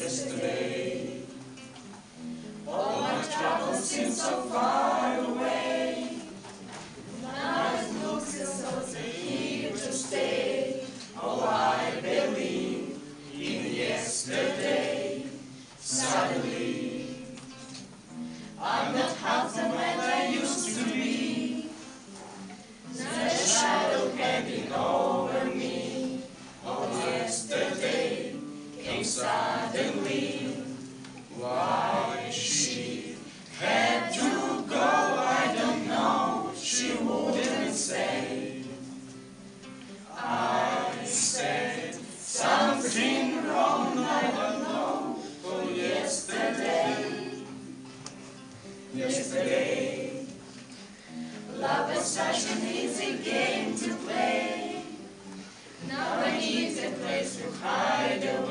yesterday. All my troubles seem so far away. Now it looks as though they're here to stay. Oh, I believe in yesterday. Suddenly, suddenly. Why she had to go, I don't know. She wouldn't say. I said something wrong, I don't know. For yesterday, yesterday, love was such an easy game to play. Now I need a place to hide away.